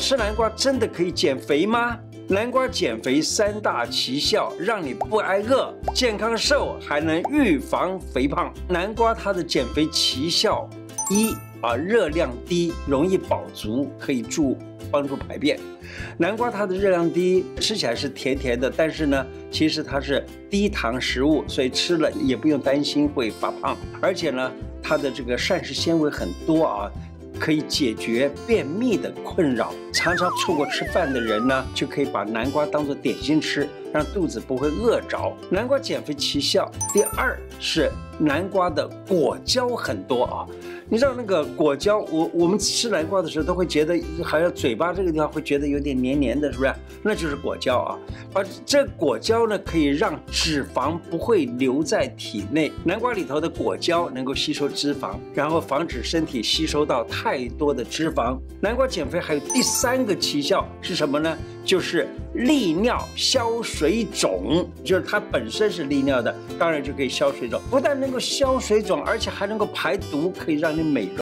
吃南瓜真的可以减肥吗？南瓜减肥三大奇效，让你不挨饿、健康瘦，还能预防肥胖。南瓜它的减肥奇效一啊，热量低，容易饱足，可以助帮助排便。南瓜它的热量低，吃起来是甜甜的，但是呢，其实它是低糖食物，所以吃了也不用担心会发胖。而且呢，它的这个膳食纤维很多啊。可以解决便秘的困扰，常常错过吃饭的人呢，就可以把南瓜当做点心吃，让肚子不会饿着。南瓜减肥奇效，第二是南瓜的果胶很多啊。你知道那个果胶，我我们吃南瓜的时候都会觉得，好像嘴巴这个地方会觉得有点黏黏的，是不是？那就是果胶啊。而这果胶呢，可以让脂肪不会留在体内。南瓜里头的果胶能够吸收脂肪，然后防止身体吸收到太多的脂肪。南瓜减肥还有第三个奇效是什么呢？就是利尿消水肿，就是它本身是利尿的，当然就可以消水肿。不但能够消水肿，而且还能够排毒，可以让你美容。